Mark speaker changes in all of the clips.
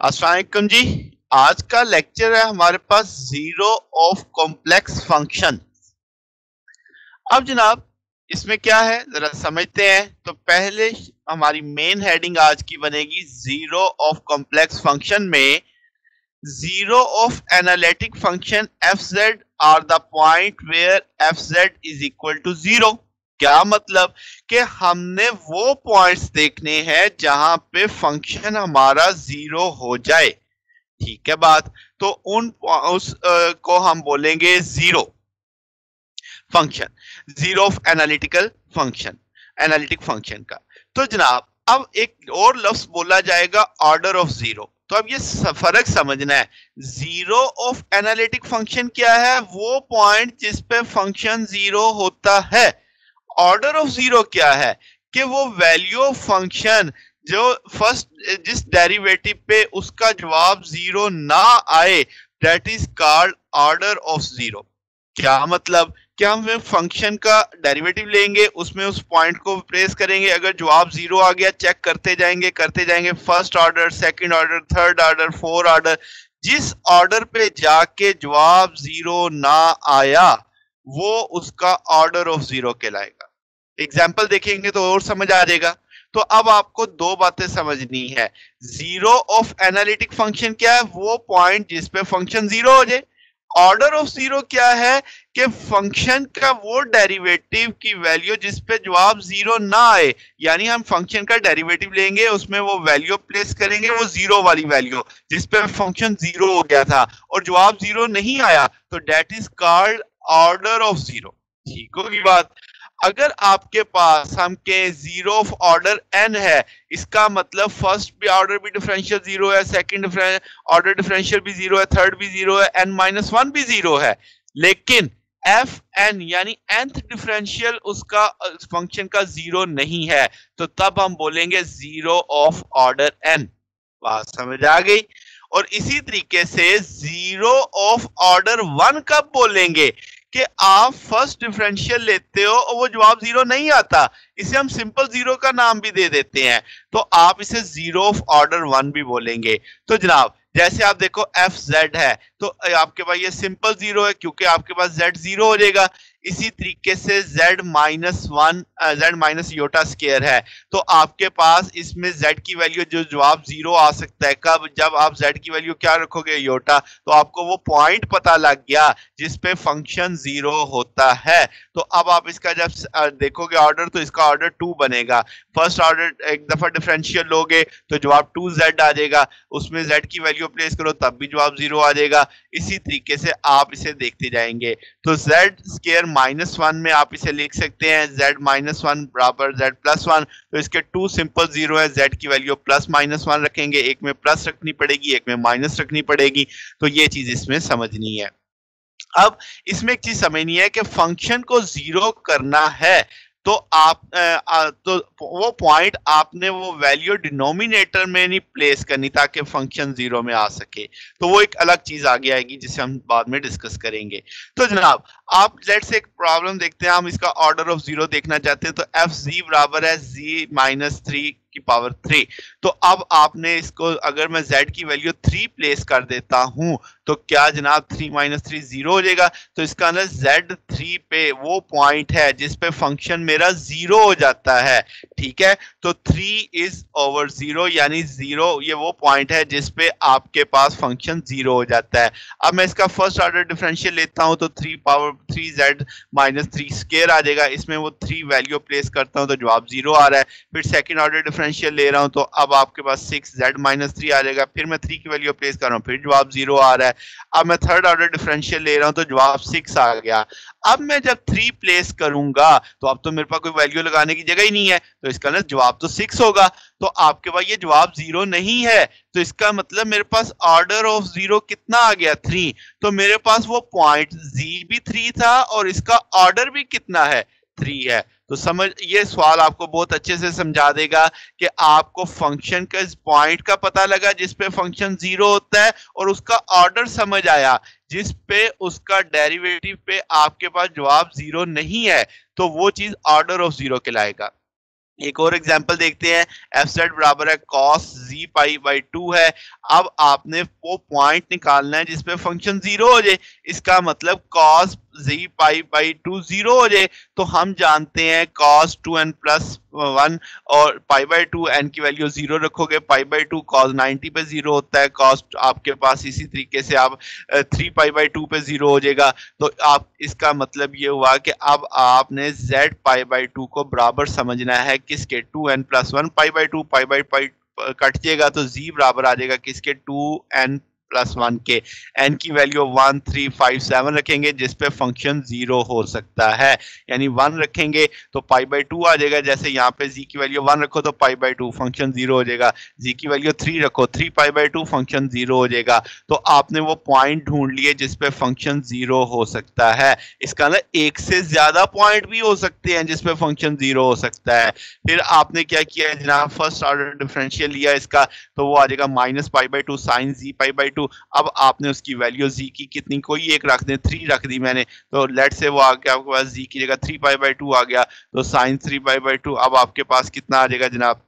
Speaker 1: अस्सलाम जी? आज का लेक्चर है हमारे पास ज़ीरो ऑफ़ कॉम्प्लेक्स फ़ंक्शन। अब जनाब, इसमें क्या है? जरा समझते हैं। तो पहले हमारी मेन हेडिंग आज की बनेगी ज़ीरो ऑफ़ कॉम्प्लेक्स फ़ंक्शन में। Zero of analytic function F Z are the point where F Z is equal to zero. क्या मतलब कि हमने वो पॉइंट्स देखने हैं जहाँ पे फ़ंक्शन हमारा ज़ीरो हो जाए। ठीक है बात? तो उन उस आ, को हम बोलेंगे zero function zero of analytical function analytic function का। तो जनाब अब एक और लफ्ज बोला जाएगा ऑर्डर ऑफ़ ज़ीरो तो अब ये फ़र्क समझना है। ज़ीरो ऑफ़ एनालिटिक फ़ंक्शन क्या है? वो पॉइंट जिस पे फ़ंक्शन ज़ीरो होता है। ऑर्डर ऑफ़ ज़ीरो क्या है? कि वो वैल्यू ऑफ़ फ़ंक्शन जो फ़र्स्ट जिस डेरिवेटिव पे उसका जवाब ज़ीरो ना आए that is called order of zero क्या मतलब? क्या हम फ़ंक्शन का डेरिवेटिव लेंगे, उसमें उस पॉइंट को प्रेस करेंगे, अगर जवाब ज़ीरो आ गया चेक करते जाएँगे करते जाएँगे first order second order third order four order जिस ऑर्डर पे जाके जवाब ज़ीरो ना आया, वो उसका ऑर्डर ऑफ़ ज़ीरो कहलाएगा। एग्ज़ाम्पल देखेंगे तो और समझ आ जाएगा। तो अब आपको दो बातें समझनी है। ज़ीरो ऑफ़ एनालिटिक फ़ंक्शन क्या है? वो पॉइंट जिस पे फ़ंक्शन ज़ीरो हो जाए। ऑर्डर ऑफ़ ज़ीरो क्या है? कि फ़ंक्शन का वो डेरिवेटिव की वैल्यू जिस पे जवाब ज़ीरो ना आए। यानी हम फ़ंक्शन का डेरिवेटिव लेंगे, उसमें वो वैल्यू प्लेस करेंगे, वो ज़ीरो वाली वैल्यू जिस पे फ़ंक्शन ज़ीरो हो गया था। और जवाब ज़ीरो नहीं आया तो that is called order of zero ठीक होगी बात? अगर आपके पास हम के ज़ीरो ऑफ़ ऑर्डर एन है, इसका मतलब फ़र्स्ट भी ऑर्डर भी डिफरेंशियल ज़ीरो है सेकंड ऑर्डर डिफरेंशियल भी ज़ीरो है थर्ड भी ज़ीरो है एन माइनस वन भी ज़ीरो है। लेकिन एफ़ एन यानी एंथ डिफरेंशियल उसका फ़ंक्शन का ज़ीरो नहीं है तो तब हम बोलेंगे ज़ीरो ऑफ़ ऑर्डर एन बात समझ आ गई? और इसी तरीके से ज़ीरो ऑफ़ ऑर्डर वन कब बोलेंगे? कि आप फ़र्स्ट डिफरेंशियल लेते हो और वो जवाब ज़ीरो नहीं आता। इसे हम सिंपल ज़ीरो का नाम भी दे देते हैं। तो आप इसे ज़ीरो ऑफ़ ऑर्डर वन भी बोलेंगे। तो जनाब, जैसे आप देखो एफ़ जेड है तो आपके पास ये सिंपल ज़ीरो है, क्योंकि आपके पास जेड ज़ीरो हो जाएगा। इसी तरीके से z minus one Z minus iota square है। तो आपके पास इसमें z की वैल्यू जो जवाब ज़ीरो आ सकता है, कब जब आप z की वैल्यू क्या रखोगे योटा तो आपको वो पॉइंट पता लग गया जिस पे फ़ंक्शन ज़ीरो होता है। तो अब आप इसका जब देखोगे ऑर्डर तो इसका ऑर्डर टू बनेगा। फ़र्स्ट ऑर्डर एक दफ़ा डिफरेंशियल लोगे तो जवाब टू जेड आ जाएगा। उसमें जेड की वैल्यू प्लेस करो, तब भी जवाब ज़ीरो आ जाएगा। इसी तरीके से आप इसे देखते जाएँगे। तो जेड स्केयर माइनस वन में आप इसे लिख सकते हैं z माइनस वन बराबर z प्लस वन तो इसके टू सिंपल ज़ीरो है z की वैल्यू प्लस माइनस वन रखेंगे एक में प्लस रखनी पड़ेगी एक में माइनस रखनी पड़ेगी तो ये चीज़ इसमें समझनी है। अब इसमें एक चीज़ समझनी है कि फ़ंक्शन को ज़ीरो करना है तो आप आ, तो वो पॉइंट आपने वो वैल्यू डिनोमिनेटर में नहीं प्लेस करनी ताकि फ़ंक्शन ज़ीरो में आ सके तो वो एक अलग चीज़ आगे आएगी जिसे हम बाद में डिस्कस करेंगे। तो जनाब आप लेट से एक प्रॉब्लम देखते हैं, हम इसका ऑर्डर ऑफ़ ज़ीरो देखना चाहते हैं तो एफ़ जी बराबर है जी माइनस थ्री की पावर थ्री तो अब आपने इसको, अगर मैं z की वैल्यू थ्री प्लेस कर देता हूँ तो क्या जनाब थ्री माइनस थ्री ज़ीरो हो जाएगा? तो इसका अंदर z थ्री पे वो पॉइंट है जिस पे फ़ंक्शन मेरा ज़ीरो हो जाता है, ठीक है? तो थ्री इज़ ओवर ज़ीरो यानी ज़ीरो ये वो पॉइंट है जिस पे आपके पास फ़ंक्शन ज़ीरो हो जाता है। अब मैं इसका फ़र्स्ट ऑर्डर डिफरेंशियल लेता हूँ तो three power three Z minus three square आ जाएगा। इसमें वो थ्री वैल्यू प्लेस करता हूँ तो जवाब ज़ीरो आ रहा है। फिर सेकेंड ऑर्डर डिफरेंशियल ले रहा हूँ तो अब आपके पास सिक्स जेड माइनस थ्री आ जाएगा। फिर मैं थ्री की वैल्यू प्लेस कर रहा हूँ, फिर जवाब ज़ीरो आ रहा है। अब मैं थर्ड ऑर्डर डिफरेंशियल ले रहा हूँ तो जवाब सिक्स आ गया। अब मैं जब थ्री प्लेस करूँगा तो अब तो मेरे पास कोई वैल्यू लगाने की जगह ही नहीं है। तो इसका जवाब तो सिक्स होगा। तो आपके पास ये जवाब ज़ीरो नहीं है। तो इसका मतलब मेरे पास ऑर्डर ऑफ़ ज़ीरो कितना आ गया? थ्री तो मेरे पास वो पॉइंट जी भी थ्री था और इसका ऑर्डर भी कितना है? थ्री है। तो समझ, ये सवाल आपको बहुत अच्छे से समझा देगा कि आपको फ़ंक्शन का पॉइंट का पता लगा जिस पे फ़ंक्शन ज़ीरो होता है और उसका ऑर्डर समझ आया, जिस पे उसका डेरिवेटिव पे आपके पास जवाब ज़ीरो नहीं है तो वो चीज़ ऑर्डर ऑफ़ ज़ीरो कहलाएगा। एक और एग्जांपल देखते हैं। एफ़ सेट बराबर है cos Z pi by two है। अब आपने वो पॉइंट निकालना है जिसपे फ़ंक्शन ज़ीरो हो जाए। इसका मतलब cos Z pi by two zero हो जाए तो हम जानते हैं cos two N plus one और पाई बाई टू एन की वैल्यू ज़ीरो रखोगे pi by two cos ninety पे ज़ीरो होता है कॉस आपके पास इसी तरीके से आप थ्री पाई बाई टू पे ज़ीरो हो जाएगा। तो आप, इसका मतलब ये हुआ कि अब आपने जेड पाई बाई टू को बराबर समझना है किसके two N plus one pi by two pi by pi cut जाएगा तो जी बराबर आ जाएगा किसके टू एन प्लस वन के। एन की value one three five seven रखेंगे जिसपे फ़ंक्शन ज़ीरो हो सकता है। यानी वन रखेंगे तो पाई बाई टू आ जाएगा। जैसे यहाँ पे जी की वैल्यू वन रखो तो pi by two function zero हो जाएगा। जी की वैल्यू थ्री रखो three pi by two function zero हो जाएगा। तो आपने वो पॉइंट ढूंढ लिए जिसपे फ़ंक्शन ज़ीरो हो सकता है। इसका ना एक से ज़्यादा पॉइंट भी हो सकते हैं जिसपे फ़ंक्शन ज़ीरो हो सकता है। फिर आपने क्या किया जनाब फ़र्स्ट ऑर्डर डिफरेंशियल लिया इसका तो वो आ जाएगा minus pi by two sine Z pi by two अब आपने उसकी वैल्यू जी की कितनी, कोई एक रख दे थ्री रख दी मैंने तो लेट से वो आ गया, आपके पास जी की जगह थ्री पाई बाई टू आ गया तो sine three pi by two अब आपके पास कितना आ जाएगा जनाब?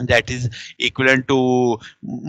Speaker 1: That is equal to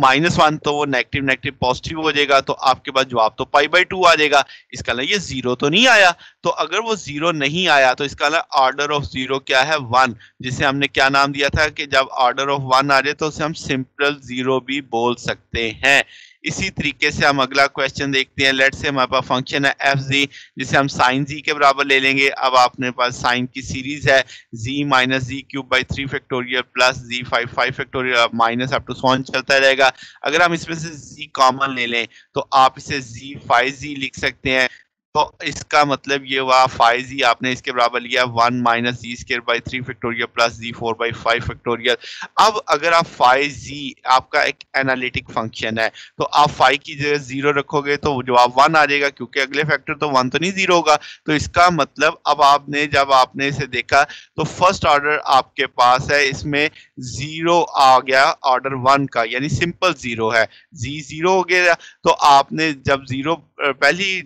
Speaker 1: minus one तो वो नेगेटिव नेगेटिव पॉजिटिव हो जाएगा तो आपके पास जवाब तो पाई बाई टू आ जाएगा। इसका ना ये ज़ीरो तो नहीं आया। तो अगर वो ज़ीरो नहीं आया तो इसका ना ऑर्डर ऑफ़ ज़ीरो क्या है? वन जिसे हमने क्या नाम दिया था कि जब ऑर्डर ऑफ़ वन आ जाए तो उसे हम सिंपल ज़ीरो भी बोल सकते हैं। इसी तरीके से हम अगला क्वेश्चन देखते हैं. लेट से हमारे पास फ़ंक्शन है एफ़ जी जिसे हम साइन जी के बराबर ले लेंगे. अब आपने पास साइन की सीरीज़ है. Z minus Z cube by three factorial plus Z five five factorial minus up to so on चलता रहेगा. अगर हम इसमें से जी कॉमन ले लें तो आप इसे जी फाइव जी लिख सकते हैं. तो इसका मतलब ये हुआ फाइव जी आपने इसके बराबर लिया one minus Z square by three factorial plus Z four by five factorial अब अगर आप फाइव जी आपका एक एनालिटिक फ़ंक्शन है तो आप फाइव की जगह ज़ीरो रखोगे तो जवाब वन आ जाएगा, क्योंकि अगले फैक्टर तो वन तो नहीं ज़ीरो होगा। तो इसका मतलब अब आपने, जब आपने इसे देखा तो फ़र्स्ट ऑर्डर आपके पास है, इसमें ज़ीरो आ गया ऑर्डर वन का, यानी सिंपल ज़ीरो है। जी ज़ीरो हो गया तो आपने जब ज़ीरो पहली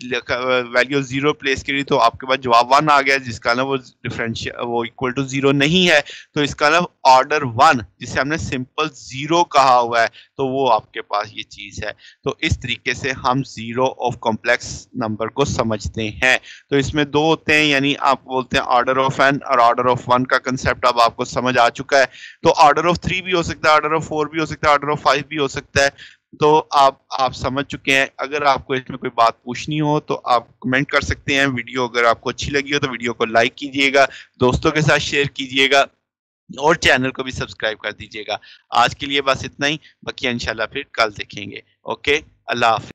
Speaker 1: वैल्यू ज़ीरो प्लेस करी तो आपके पास जवाब वन आ गया, जिसका ना वो डिफरेंशियल वो इक्वल टू ज़ीरो नहीं है तो इसका ना ऑर्डर वन जिसे हमने सिंपल ज़ीरो कहा हुआ है तो वो आपके पास ये चीज़ है। तो इस तरीके से हम ज़ीरो ऑफ़ कॉम्प्लेक्स नंबर को समझते हैं। तो इसमें दो होते हैं, यानी आप बोलते हैं ऑर्डर ऑफ़ एन और ऑर्डर ऑफ़ वन का कंसेप्ट अब आपको समझ आ चुका है। तो ऑर्डर ऑफ़ थ्री भी हो सकता है ऑर्डर ऑफ़ फोर भी हो सकता है ऑर्डर ऑफ़ फाइव भी हो सकता है। तो आप आप समझ चुके हैं। अगर आपको इसमें कोई बात पूछनी हो तो आप कमेंट कर सकते हैं। वीडियो अगर आपको अच्छी लगी हो तो वीडियो को लाइक कीजिएगा, दोस्तों के साथ शेयर कीजिएगा, और चैनल को भी सब्सक्राइब कर दीजिएगा। आज के लिए बस इतना ही। बाकी इंशाल्लाह फिर कल देखेंगे। ओके अल्लाह हाफिज